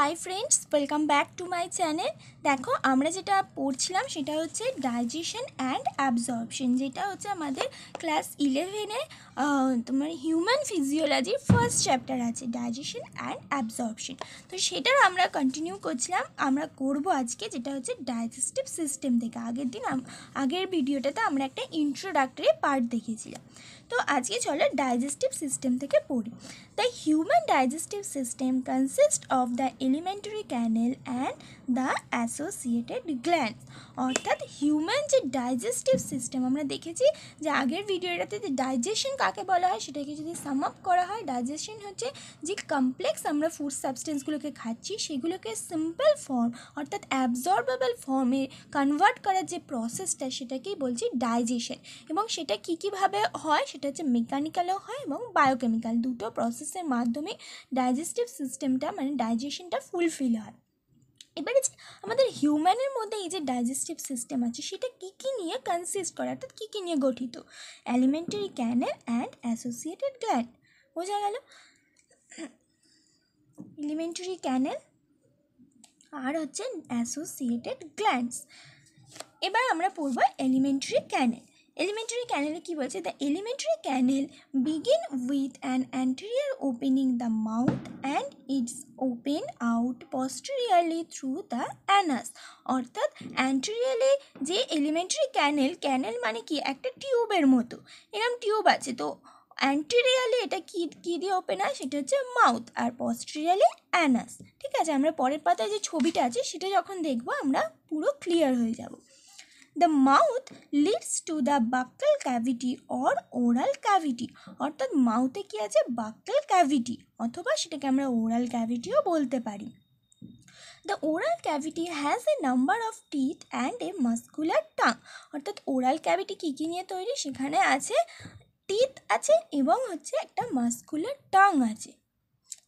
Hi friends welcome back to my channel দেখো, আমরা যেটা পড়ছিলাম সেটা হচ্ছে ডাইজেশন অ্যান্ড অ্যাবজর্পশন যেটা হচ্ছে আমাদের ক্লাস ইলেভেনে তোমার হিউম্যান ফিজিওলজির ফার্স্ট চ্যাপ্টার আছে ডাইজেশন অ্যান্ড অ্যাবজর্পশন তো সেটার আমরা কন্টিনিউ করছিলাম, আমরা করব আজকে, যেটা হচ্ছে ডাইজেস্টিভ সিস্টেম থেকে। আগের দিন আগের ভিডিওটাতে আমরা একটা ইন্ট্রোডাক্টরি পার্ট দেখেছিলাম। তো আজকে চলো ডাইজেস্টিভ সিস্টেম থেকে পড়ি। The human digestive system consist of the alimentary canal and the associated glands অর্থাৎ হিউম্যান যে ডাইজেস্টিভ সিস্টেম আমরা দেখেছি যে আগের ভিডিওটাতে যে ডাইজেশন কাকে বলা হয়, সেটাকে যদি সাম আপ করা হয় ডাইজেশন হচ্ছে যে কমপ্লেক্স আমরা ফুড সাবস্টেন্সগুলোকে খাচ্ছি, সেগুলোকে সিম্পল ফর্ম অর্থাৎ অ্যাবজর্বেবল ফর্মে কনভার্ট করার যে প্রসেসটা সেটাকেই বলছি ডাইজেশন এবং সেটা কী কীভাবে হয়, সেটা হচ্ছে মেকানিক্যালও হয় এবং বায়োকেমিক্যাল দুটো প্রসেসের মাধ্যমে ডাইজেস্টিভ সিস্টেমটা মানে ডাইজেশনটা ফুলফিল হয়। এবারে যে আমাদের হিউম্যানের মধ্যে এই যে ডাইজেস্টিভ সিস্টেম আছে, সেটা কী কী নিয়ে কনসিস্ট করে? অর্থাৎ কী কী নিয়ে গঠিত? Alimentary canal and associated gland বোঝা গেল? এলিমেন্টারি ক্যানেল আর হচ্ছে অ্যাসোসিয়েটেড গ্ল্যান্ডস এবার আমরা পড়ব এলিমেন্টারি ক্যানেল এলিমেন্টারি ক্যানেলে কি বলছে? The alimentary canal begin with an anterior opening the mouth and its open out posteriorly through the anus অর্থাৎ অ্যান্টেরিয়ালে যে এলিমেন্টারি ক্যানেল ক্যানেল মানে কি? একটা টিউবের মতো। এরকম টিউব আছে। তো অ্যান্টেরিয়ালি এটা কি, কী দিয়ে ওপেন হয়? সেটা হচ্ছে মাউথ আর পস্টেরিয়ালি অ্যানাস ঠিক আছে? আমরা পরের পাতায় যে ছবিটা আছে, সেটা যখন দেখব, আমরা পুরো ক্লিয়ার হয়ে যাব। The mouth leads to the buccal cavity or oral cavity অর্থাৎ মাউথে কি আছে? বাক্কাল ক্যাভিটি অথবা সেটাকে আমরা ওরাল ক্যাভিটিও বলতে পারি। The oral cavity has a number of teeth and a muscular tongue অর্থাৎ ওরাল ক্যাভিটি কী কী নিয়ে তৈরি? সেখানে আছে টিথ আছে এবং হচ্ছে একটা মাস্কুলার টাং আছে।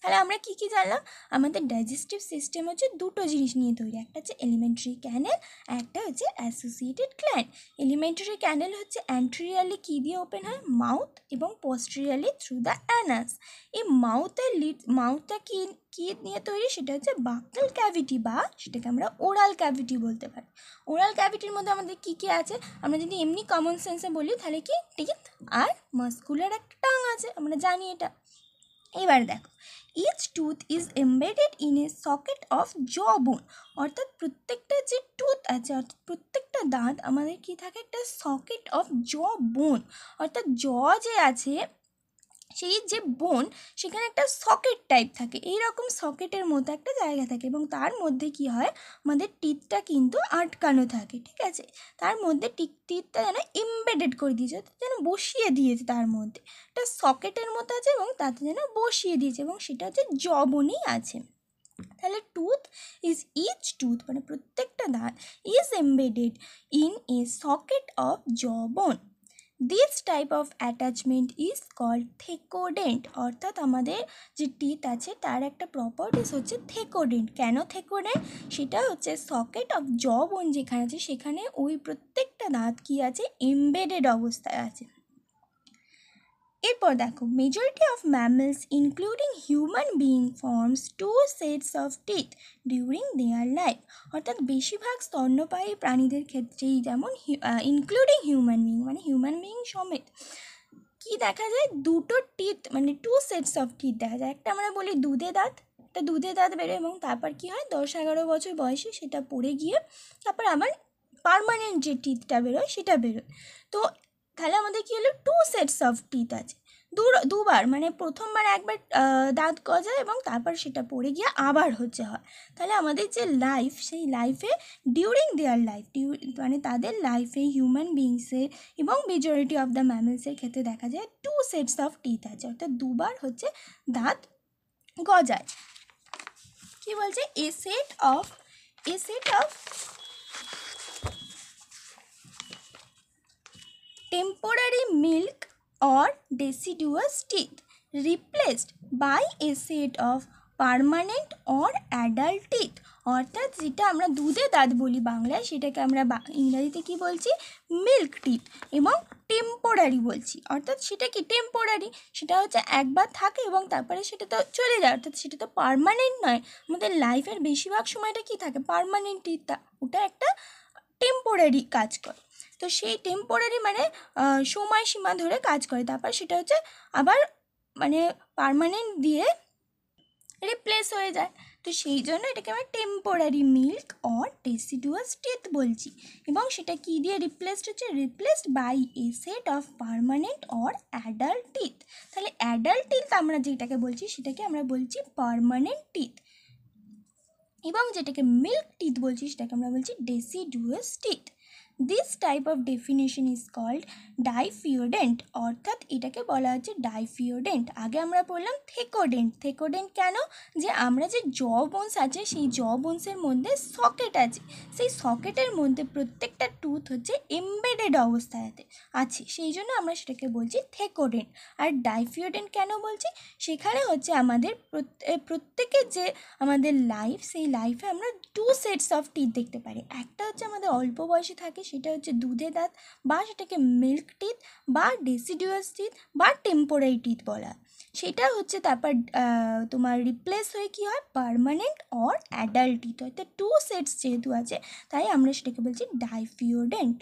তাহলে আমরা কী কী জানলাম? আমাদের ডাইজেস্টিভ সিস্টেম হচ্ছে দুটো জিনিস নিয়ে তৈরি। একটা হচ্ছে এলিমেন্টারি ক্যানেল একটা হচ্ছে অ্যাসোসিয়েটেড গ্ল্যান্ড এলিমেন্টারি ক্যানেল হচ্ছে অ্যান্ট্রিয়ালি কী দিয়ে ওপেন হয়? মাউথ এবং পোস্টেরিয়ালি থ্রু দ্য অ্যানাস এই মাউথের লিড মাউথটা কী কী নিয়ে তৈরি? সেটা হচ্ছে বাক্কাল ক্যাভিটি বা সেটাকে আমরা ওরাল ক্যাভিটি বলতে পারি। ওরাল ক্যাভিটির মধ্যে আমাদের কী কী আছে? আমরা যদি এমনি কমন সেন্সে বলি, তাহলে কি? টিথ আর মাস্কুলার একটা টাং আছে। আমরা জানি এটা। এবার দেখো each tooth is embedded in a socket of jaw bone অর্থাৎ প্রত্যেকটা যে টুথ আছে, অর্থাৎ প্রত্যেকটা দাঁত, আমাদের কি থাকে? একটা সকেট অফ জ বোন অর্থাৎ জ যে আছে সেই যে বোন, সেখানে একটা সকেট টাইপ থাকে। এই রকম সকেটের মতো একটা জায়গা থাকে এবং তার মধ্যে কি হয়? আমাদের টিথটা কিন্তু আটকানো থাকে, ঠিক আছে? তার মধ্যে টিক টিথটা যেন এমবেডেড করে দিয়েছে যেন বসিয়ে দিয়েছে তার মধ্যে। একটা সকেটের মতো আছে এবং তাতে যেন বসিয়ে দিয়েছে এবং সেটা হচ্ছে জবনই আছে। তাহলে টুথ ইজ ইচ টুথ মানে প্রত্যেকটা দাঁত is embedded in a socket of jawbone this type of attachment is called thecodont অর্থাৎ আমাদের যে টিথ আছে, তার একটা প্রপার্টিস হচ্ছে থেকোডেন্ট কেন থেকোডেন্ট সেটা হচ্ছে সকেট অফ জ বোন যেখানে আছে, সেখানে ওই প্রত্যেকটা দাঁত কি আছে এমবেডেড অবস্থায় আছে। এরপর দেখো majority of mammals including human being forms two sets of teeth during their life অর্থাৎ বেশিরভাগ স্তন্যপায়ী প্রাণীদের ক্ষেত্রেই যেমন ইনক্লুডিং হিউম্যান বিইং মানে হিউম্যান বিইং সমেত কি দেখা যায়? দুটো টিথ মানে টু সেটস অফ টিথ দেখা যায়। একটা আমরা বলি দুধে দাঁত, একটা দুধে দাঁত বেরোয় এবং তারপর কি হয়? দশ এগারো বছর বয়সে সেটা পড়ে গিয়ে তারপর আবার পারমানেন্ট যে টিথটা বেরোয় সেটা বেরোয়। তো তাহলে আমাদের কী হলো? টু সেটস অফ টিথ আছে। দু দুবার মানে প্রথমবার একবার দাঁত গজায় এবং তারপর সেটা পড়ে গিয়ে আবার হচ্ছে হয়। তাহলে আমাদের যে লাইফ সেই লাইফে ডিউরিং দেয়ার লাইফ মানে তাদের লাইফে হিউম্যান বিংসের এবং মেজরিটি অফ দ্য ম্যামেলসের ক্ষেত্রে দেখা যায় টু সেটস অফ টিথ আছে। অর্থাৎ দুবার হচ্ছে দাঁত গজায়। কি বলছে? A set of a set of temporary milk or deciduous teeth replaced by a set of permanent or adult teeth অর্থাৎ যেটা আমরা দুধে দাঁত বলি বাংলায়, সেটাকে আমরা ইংরাজিতে কি বলছি? মিল্ক টিথ এবং টেম্পোরারি বলছি। অর্থাৎ সেটা কি? টেম্পোরারি সেটা হচ্ছে একবার থাকে এবং তারপরে সেটা তো চলে যায়। অর্থাৎ সেটা তো পার্মানেন্ট নয়। আমাদের লাইফের বেশিরভাগ সময়টা কি থাকে? পারমানেন্ট টিথটা ওটা একটা টেম্পোরারি কাজ করে। তো সেই টেম্পোরারি মানে সময়সীমা ধরে কাজ করে। তারপর সেটা হচ্ছে আবার মানে পার্মানেন্ট দিয়ে রিপ্লেস হয়ে যায়। তো সেই জন্য এটাকে আমরা temporary milk or deciduous teeth বলছি। এবং সেটা কি দিয়ে রিপ্লেসড হচ্ছে? Replaced by a set of permanent or adult teeth তাহলে অ্যাডাল্ট টিথ আমরা যেটাকে বলছি, সেটাকে আমরা বলছি পার্মানেন্ট টিথ এবং যেটাকে মিল্ক টিথ বলছি, সেটাকে আমরা বলছি deciduous teeth this type of definition is called diphyodont অর্থাৎ এটাকে বলা হচ্ছে ডাইফিওডেন্ট আগে আমরা বললাম থেকোডেন্ট। থেকোডেন্ট কেন? যে আমরা যে জ বোনস আছে, সেই জ বোনসের মধ্যে সকেট আছে। সেই সকেটের মধ্যে প্রত্যেকটা টুথ হচ্ছে এমবেডেড অবস্থায় আছে। সেই জন্য আমরা সেটাকে বলছি থেকোডেন্ট। আর ডাইফিওডেন্ট কেন বলছি? সেখানে হচ্ছে আমাদের প্রত্যে- প্রত্যেকের যে আমাদের লাইফ সেই লাইফে আমরা টু সেটস অফ টিথ দেখতে পারি। একটা হচ্ছে আমাদের অল্প বয়সে থাকে সেটা হচ্ছে দুধে দাঁত বা সেটাকে মিল্ক টিথ বা ডেসিডিউয়াস টিথ বা টেম্পোরারি টিথ বলা। সেটা হচ্ছে তারপর তোমার রিপ্লেস হয়ে কি হয়? পার্মানেন্ট অর অ্যাডাল্ট টিথ হয়। তো টু সেটস যেহেতু আছে, তাই আমরা সেটাকে বলছি diphyodont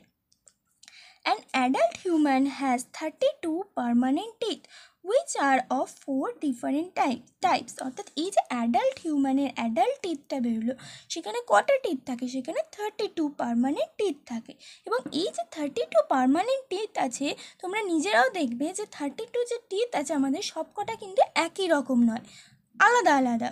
An adult human has 32 permanent teeth which are of four different type types অর্থাৎ এই যে অ্যাডাল্ট হিউম্যানের অ্যাডাল্ট টিথটা বেরোলো, সেখানে কটা টিথ থাকে? সেখানে থার্টি টু পারমানেন্ট টিথ থাকে। এবং এই যে থার্টি টু পারমানেন্ট টিথ আছে, তোমরা নিজেরাও দেখবে যে থার্টি টু যে টিথ আছে, আমাদের সব কটা কিন্তু একই রকম নয়। আলাদা আলাদা।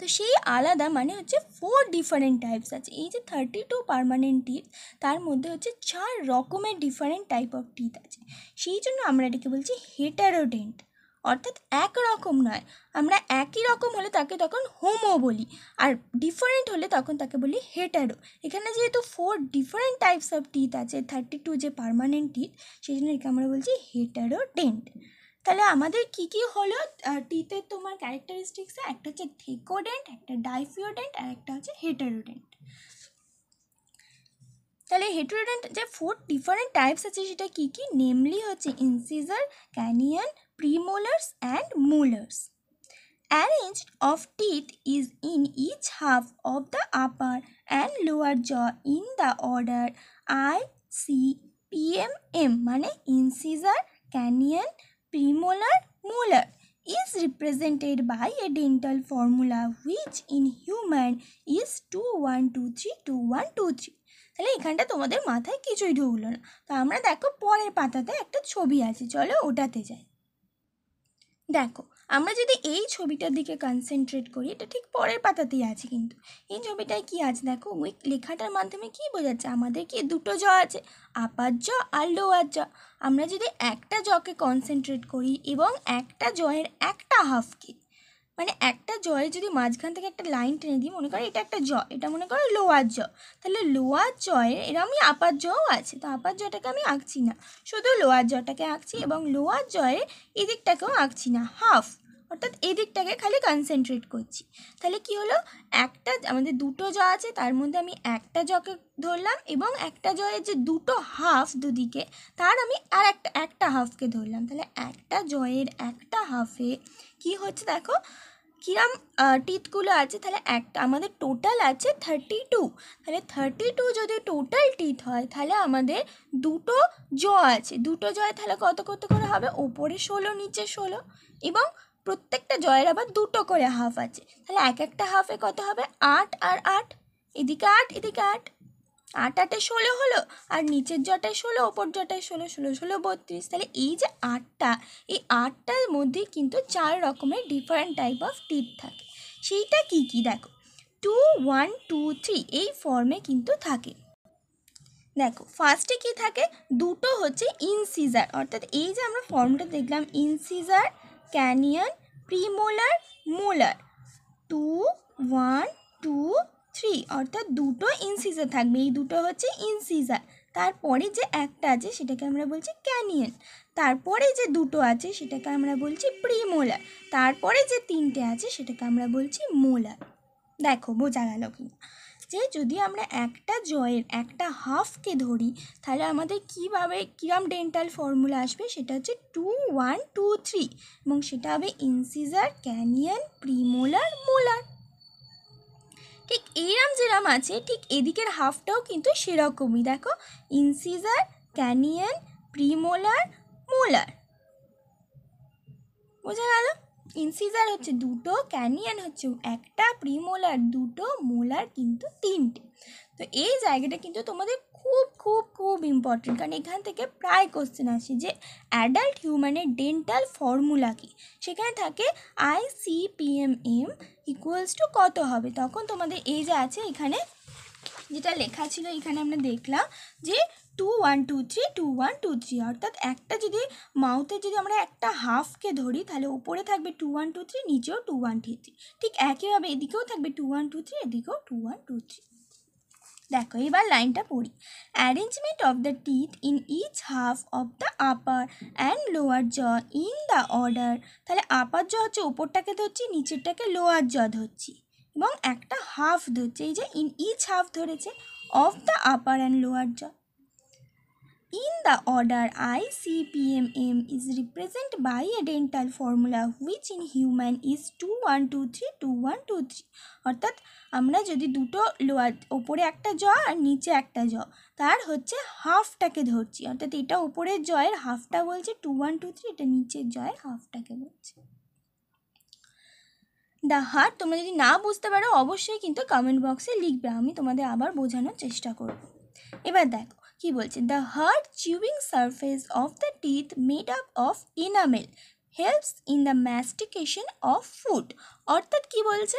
তো সেই আলাদা মানে হচ্ছে ফোর ডিফারেন্ট টাইপস আছে। এই যে থার্টি টু পারমানেন্ট টিথ তার মধ্যে হচ্ছে চার রকমের ডিফারেন্ট টাইপ অফ টিথ আছে। সেই জন্য আমরা এটাকে বলছি হেটারোডেন্ট অর্থাৎ এক রকম নয়। আমরা একই রকম হলে তাকে তখন হোমো বলি, আর ডিফারেন্ট হলে তখন তাকে বলি হেটারো এখানে যেহেতু four different types of teeth আছে থার্টি টু যে পারমানেন্ট টিথ সেই জন্য একে আমরা বলছি হেটারোডেন্ট তাহলে আমাদের কি কি হলো? টিথের তোমার ক্যারেক্টারিস্টিক্সে একটা হচ্ছে থেকোডেন্ট একটা ডাইফিওডেন্ট আর একটা হচ্ছে হেটারোডেন্ট তাহলে হেটারোডেন্ট যে ফোর ডিফারেন্ট টাইপস আছে সেটা কি কি? নেমলি হচ্ছে incisor canine premolars and molars Arranged of teeth is in each half of the upper and lower jaw in the order I, C, P, M, M মানে incisor, canyon, premolar, molar is represented by a dental formula which in human is 2 1 2 3 2 1 2 3 তাহলে এখানটা তোমাদের মাথায় কিছুই ঢুকলো না তো আমরা দেখো পরের পাতাতে একটা ছবি আছে চলো ওটাতে যাই দেখো আমরা যদি এই ছবিটার দিকে কনসেন্ট্রেট করি, এটা ঠিক পরের পাতাতেই আছে কিন্তু। এই ছবিটায় কি আছে দেখো, ওই লেখাটার মাধ্যমে কি বোঝাচ্ছে? আমাদের কি দুটো জ আছে, আপার জ আর লোয়ার জ। আমরা যদি একটা জকে কনসেন্ট্রেট করি এবং একটা জয়ের একটা হাফকে মানে একটা জয়ে যদি মাঝখান থেকে একটা লাইন টেনে দিই, মনে করো এটা একটা জ, এটা মনে করো লোয়ার জ। তাহলে লোয়ার জয়ের এরমই আপার জও আছে, তো আপার জটাকে আমি আঁকছি না। শুধু লোয়ার জটাকে আঁকছি এবং লোয়ার জয়ের এদিকটাকেও আঁকছি না, হাফ। অর্থাৎ এদিকটাকে খালি কনসেন্ট্রেট করছি। তাহলে কি হলো? একটা আমাদের দুটো জ আছে, তার মধ্যে আমি একটা জকে ধরলাম এবং একটা জয়ের যে দুটো হাফ দুদিকে, তার আমি আর একটা একটা হাফকে ধরলাম। তাহলে একটা জয়ের একটা হাফে কি হচ্ছে দেখো? কিরম টিথগুলো আছে, তাহলে একটা, আমাদের টোটাল আছে থার্টি টু তাহলে থার্টি টু যদি টোটাল টিথ হয়, তাহলে আমাদের দুটো জ আছে। দুটো জয় তাহলে কত কত করে হবে? ওপরে ষোলো, নিচে ষোলো এবং প্রত্যেকটা জয়ের আবার দুটো করে হাফ আছে। তাহলে এক একটা হাফে কত হবে? আট আর আট। এদিকে আট এদিকে আট। আট আটে ষোলো হলো, আর নিচের জটায় ষোলো, ওপর জটায় ষোলো ষোলো ষোলো, বত্রিশ। তাহলে এই যে আটটা, এই আটটার মধ্যে কিন্তু চার রকমের ডিফারেন্ট টাইপ অফ টিপ থাকে। সেইটা কি কি? দেখো টু ওয়ান টু থ্রি এই ফর্মে কিন্তু থাকে। দেখো ফার্স্টে কি থাকে? দুটো হচ্ছে ইনসিজার অর্থাৎ এই যে আমরা ফর্মটা দেখলাম incisor canine premolar molar. Two, one, two, three, অর্থাৎ দুটো ইনসিজার থাকবে। এই দুটো হচ্ছে ইনসিজার। তারপরে যে একটা আছে সেটাকে আমরা বলছি ক্যানিয়ন। তারপরে যে দুটো আছে সেটাকে আমরা বলছি প্রিমোলার। তারপরে যে তিনটে আছে সেটাকে আমরা বলছি মোলার। দেখো, বোঝা গেল কি যে যদি আমরা একটা জয়ের একটা হাফকে ধরি, তাহলে আমাদের কীভাবে, কিরম ডেন্টাল ফর্মুলা আসবে? সেটা হচ্ছে টু ওয়ান টু থ্রি এবং সেটা হবে ইনসিজার, ক্যানিয়ন, প্রিমোলার, মোলার। ঠিক এইরাম যেরাম আছে, ঠিক এদিকের হাফটাও কিন্তু সেরকমই। দেখো, ইনসিজার, ক্যানিয়ন, প্রিমোলার, মোলার। বোঝা গেল? ইনসিজার হচ্ছে দুটো ক্যানিয়ন হচ্ছে একটা প্রিমোলার দুটো মোলার কিন্তু তিনটে। তো এই জায়গাটা কিন্তু তোমাদের খুব খুব খুব ইম্পর্টেন্ট কারণ এখান থেকে প্রায় কোশ্চেন আসে যে অ্যাডাল্ট হিউম্যানের ডেন্টাল ফর্মুলা কি? সেখানে থাকে I C P M M equals to কত হবে? তখন তোমাদের এই যে আছে এখানে, যেটা লেখা ছিল, এখানে আমরা দেখলাম যে two one two three two one two three অর্থাৎ একটা যদি মাউথে যদি আমরা একটা হাফকে ধরি, তাহলে উপরে থাকবে টু ওয়ান টু থ্রি নিচেও টু ওয়ান টু থ্রি ঠিক একইভাবে এদিকেও থাকবে টু ওয়ান টু থ্রি এদিকেও টু ওয়ান টু থ্রি দেখো, এবার লাইনটা পড়ি। Arrangement of the teeth in each half of the upper and lower jaw in the order তাহলে আপার জ হচ্ছে ওপরটাকে ধরছি, নিচেরটাকে লোয়ার জ ধরছি। এবং একটা হাফ ধরছে, এই যে ইন ইচ হাফ ধরেছে of the upper and lower jaw In the order ICPMM is represented by a dental formula which in human is 2123 2123 অর্থাৎ আমরা যদি দুটো লোয়ার, ওপরে একটা জ আর নিচে একটা জ, তার হচ্ছে হাফটাকে ধরছি। অর্থাৎ এটা ওপরের জয়ের হাফটা বলছে টু ওয়ান টু থ্রি এটা নিচের জয়ের হাফটাকে বলছে। দ্য হার্ট তোমরা যদি না বুঝতে পারো, অবশ্যই কিন্তু কমেন্ট বক্সে লিখবে, আমি তোমাদের আবার বোঝানোর চেষ্টা করব। এবার দেখো কি বলছে the hard chewing surface of the teeth made up of enamel helps in the mastication of food অর্থাৎ কি বলছে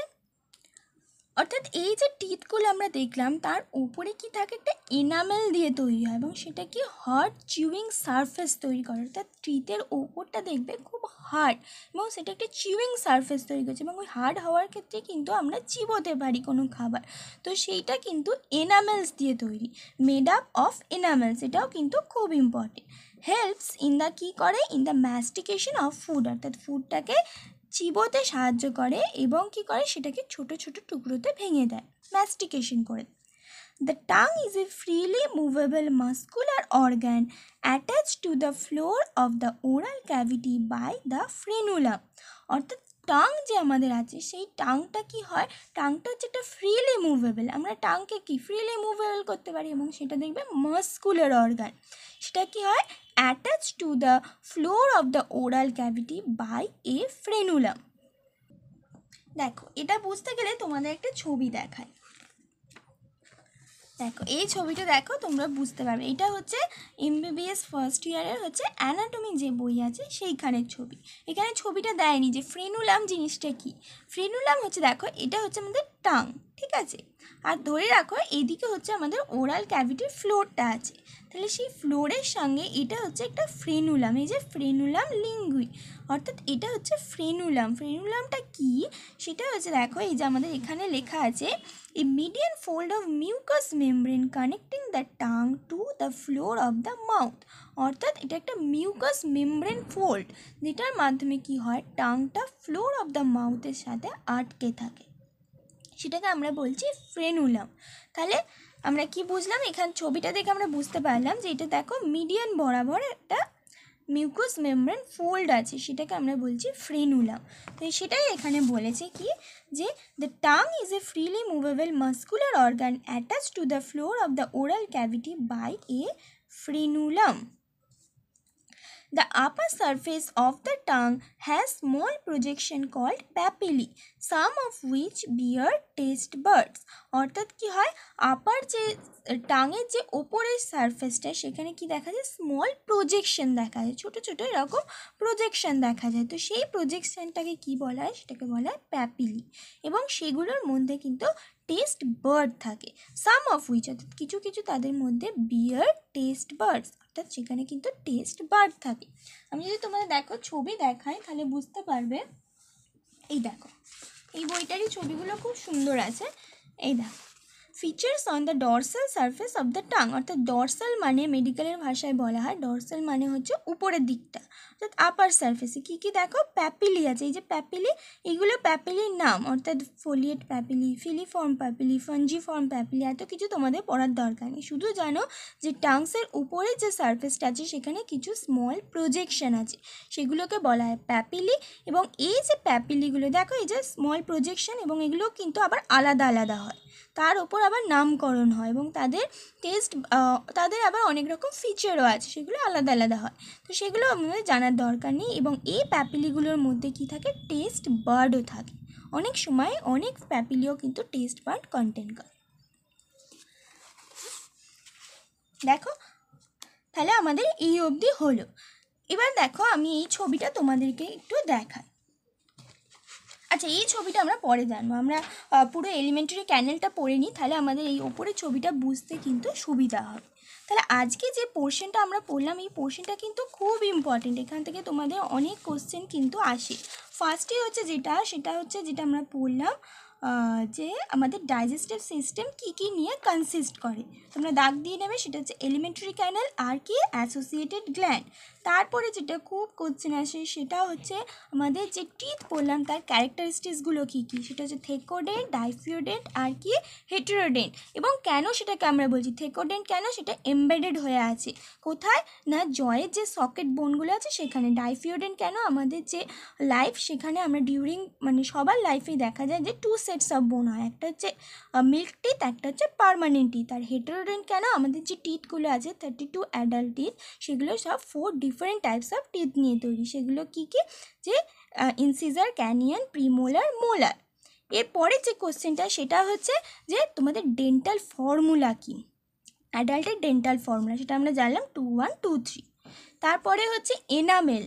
অর্থাৎ এই যে টিথগুলো আমরা দেখলাম, তার উপরে কি থাকে? একটা এনামেল দিয়ে তৈরি হয় এবং সেটা কি হার্ড চিউইং সারফেস তৈরি করে। অর্থাৎ টিথের ওপরটা দেখবে খুব হার্ড এবং সেটা একটা চিউইং সারফেস তৈরি করছে এবং ওই হার্ড হওয়ার ক্ষেত্রে কিন্তু আমরা চিবোতে পারি কোনো খাবার। তো সেইটা কিন্তু এনামেলস দিয়ে তৈরি মেড আপ অফ এনামেলস এটাও কিন্তু খুব ইম্পর্টেন্ট হেল্পস ইন দ্য কী করে? In the mastication of food অর্থাৎ ফুডটাকে চিবোতে সাহায্য করে এবং কি করে? সেটাকে ছোট ছোট টুকরোতে ভেঙে দেয়। ম্যাস্টিকেশন করে। The tongue is a freely movable muscular organ attach to the floor of the oral cavity by the frenulum অর্থাৎ টাং যে আমাদের আছে, সেই টাংটা কি হয়? টাংটা হচ্ছে একটা ফ্রিলি মুভেবল আমরা টাংকে কি? ফ্রিলি মুভেবল করতে পারি এবং সেটা দেখবে মাস্কুলার অর্গান সেটা কি হয়? Attach to the floor of the oral cavity by a frenulum দেখো, এটা বুঝতে গেলে তোমাদের একটা ছবি দেখায় দেখো, এই ছবিটা দেখো, তোমরা বুঝতে পারবে। এটা হচ্ছে এমবিবিএস ফার্স্ট ইয়ারের হচ্ছে অ্যানাটমি যে বই আছে, সেইখানের ছবি। এখানে ছবিটা দেয়নি যে ফ্রেনুলাম জিনিসটা কি। ফ্রেনুলাম হচ্ছে, দেখো, এটা হচ্ছে আমাদের টাং ঠিক আছে? আর ধরে রাখো এইদিকে হচ্ছে আমাদের ওরাল ক্যাভিটির ফ্লোরটা আছে। তাহলে সেই ফ্লোরের সঙ্গে এটা হচ্ছে একটা ফ্রেনুলাম, এই যে ফ্রেনুলাম লিঙ্গুই। অর্থাৎ এটা হচ্ছে ফ্রেনুলাম। ফ্রেনুলামটা কি? সেটা হচ্ছে দেখো, এই যে আমাদের এখানে লেখা আছে a median fold of mucous membrane connecting the tongue to the floor of the mouth অর্থাৎ এটা একটা মিউকাস মেমব্রেন ফোল্ড যেটার মাধ্যমে কি হয়? টাংটা ফ্লোর অফ দ্য মাউথের সাথে আটকে থাকে। সেটাকে আমরা বলছি ফ্রেনুলাম। তাহলে আমরা কি বুঝলাম? এখান ছবিটা দেখে আমরা বুঝতে পারলাম যে এটা দেখো মিডিয়ান বরাবর একটা মিউকোস মেমব্রেন ফোল্ড আছে, সেটাকে আমরা বলছি ফ্রেনুলাম। তো সেটাই এখানে বলেছে কি? যে the tongue is a freely movable muscular organ attach to the floor of the oral cavity by a frenulum The upper surface of the tongue has small projection called papillae, some of which bear taste buds. অর্থাৎ কি হয়? আপার যে টাঙের যে ওপরের সারফেসটা সেখানে কি দেখা যায়? স্মল প্রজেকশন দেখা যায়। ছোটো ছোটো এরকম প্রজেকশন দেখা যায়। তো সেই প্রজেকশনটাকে কি বলা হয়? সেটাকে বলা হয় প্যাপিলি এবং সেগুলোর মধ্যে কিন্তু টেস্ট বার্ড থাকে। সাম অফ উইচ অর্থাৎ কিছু কিছু তাদের মধ্যে বিয়ার টেস্ট বার্ডস অর্থাৎ সেখানে কিন্তু টেস্ট বার্ড থাকে। আমি যদি তোমাদের দেখো, ছবি দেখাই, তাহলে বুঝতে পারবে। এই দেখো, এই বইটারই ছবিগুলো খুব সুন্দর আছে। এই দেখো। Features on the dorsal surface of the tongue অর্থাৎ ডরসাল মানে মেডিকেলের ভাষায় বলা হয় ডরসাল মানে হচ্ছে উপরের দিকটা, অর্থাৎ আপার সারফেসে কী কী দেখো? প্যাপিলি আছে, এই যে প্যাপিলি এগুলো প্যাপিলির নাম, অর্থাৎ foliate papillae filiform papillae fungiform papillae এত কিছু তোমাদের পড়ার দরকার নেই। শুধু জানো যে টাংসের উপরে যে সারফেসটা আছে, সেখানে কিছু স্মল প্রজেকশন আছে। সেগুলোকে বলা হয় প্যাপিলি এবং এই যে প্যাপিলিগুলো দেখো এই যে স্মল প্রজেকশন এবং এগুলো কিন্তু আবার আলাদা আলাদা হয়। তার ওপর আবার নামকরণ হয় এবং তাদের টেস্ট তাদের আবার অনেক রকম ফিচারও আছে, সেগুলো আলাদা আলাদা হয়। তো সেগুলো আমাদের জানার দরকার নেই এবং এই প্যাপিলিগুলোর মধ্যে কি থাকে? টেস্ট বার্ডও থাকে। অনেক সময় অনেক প্যাপিলিও কিন্তু টেস্ট বার্ড কন্টেন্ট করে। দেখো, তাহলে আমাদের এই অবধি হলো। এবার দেখো আমি এই ছবিটা তোমাদেরকে একটু দেখাই। আচ্ছা এই ছবিটা আমরা পরে জানব। আমরা পুরো এলিমেন্টারি ক্যানেলটা পড়ে নিই, তাহলে আমাদের এই ওপরে ছবিটা বুঝতে কিন্তু সুবিধা হবে। তাহলে আজকে যে পোর্শনটা আমরা পড়লাম, এই পোর্শনটা কিন্তু খুব ইম্পর্টেন্ট এখান থেকে তোমাদের অনেক কোশ্চেন কিন্তু আসে। ফার্স্টে হচ্ছে যেটা, সেটা হচ্ছে যেটা আমরা পড়লাম যে আমাদের ডাইজেস্টিভ সিস্টেম কি কি নিয়ে কনসিস্ট করে। তোমরা দাগ দিয়ে নেবে, সেটা হচ্ছে এলিমেন্টারি ক্যানেল আর কি অ্যাসোসিয়েটেড গ্ল্যান্ড তারপরে যেটা খুব কোশ্চেন আসে, সেটা হচ্ছে আমাদের যে টিথ পড়লাম তার ক্যারেক্টারিস্টিক্সগুলো কী কী? সেটা হচ্ছে থেকোডেন্ট ডাইফিওডেন্ট আর কি হেটেরোডেন্ট এবং কেন সেটাকে আমরা বলছি? থেকোডেন্ট কেন? সেটা এমবেডেড হয়ে আছে। কোথায়? না, জয়ের যে সকেট বোনগুলো আছে, সেখানে। ডাইফিওডেন্ট কেন? আমাদের যে লাইফ সেখানে আমরা ডিউরিং মানে সবার লাইফেই দেখা যায় যে টু সেটস অফ বোন হয় একটা হচ্ছে মিল্ক টিথ একটা হচ্ছে পারমানেন্ট টিথ আর হেটেরোডেন্ট কেন? আমাদের যে টিথগুলো আছে থার্টি টু অ্যাডাল্ট টিথ সেগুলো সব four different types of teeth নিয়ে তৈরি। সেগুলো কী কী? যে ইনসিজার ক্যানিয়ান প্রিমোলার মোলার এরপরে যে কোশ্চেনটা সেটা হচ্ছে যে, তোমাদের ডেন্টাল ফর্মুলা কী? অ্যাডাল্টের ডেন্টাল ফর্মুলা সেটা আমরা জানলাম টু ওয়ান টু থ্রি তারপরে হচ্ছে এনামেল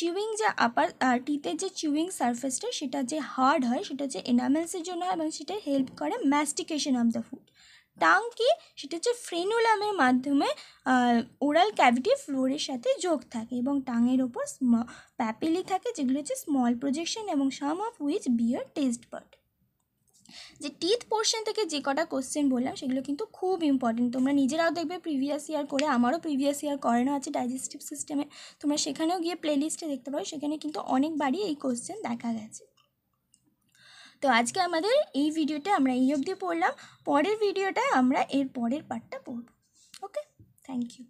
চিউইং যে আপার টিতে যে চিউইং সারফেসটা সেটা যে হার্ড হয়, সেটা যে এনামেলসের জন্য হয় এবং সেটা হেল্প করে mastication of the food tongue কি? সেটা হচ্ছে ফ্রেনুলামের মাধ্যমে ওরাল ক্যাভিটি ফ্লোরের সাথে যোগ থাকে এবং টাঙের ওপর প্যাপিলি থাকে, যেগুলো হচ্ছে স্মল প্রজেকশন এবং some of which bear taste bud যে টিথ পোর্শন থেকে যে কটা কোশ্চেন বললাম, সেগুলো কিন্তু খুব ইম্পর্টেন্ট তোমরা নিজেরাও দেখবে প্রিভিয়াস ইয়ার করে, আমারও প্রিভিয়াস ইয়ার করানো আছে ডাইজেস্টিভ সিস্টেমে তোমরা সেখানেও গিয়ে প্লেলিস্টে দেখতে পারো, সেখানে কিন্তু অনেকবারই এই কোশ্চেন দেখা গেছে। তো আজকে আমাদের এই ভিডিওটা আমরা এই অবধি পড়লাম। পরের ভিডিওটায় আমরা এর পরের পার্টটা পড়ব। Okay thank you